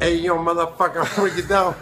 Hey, yo, motherfucker, break it down.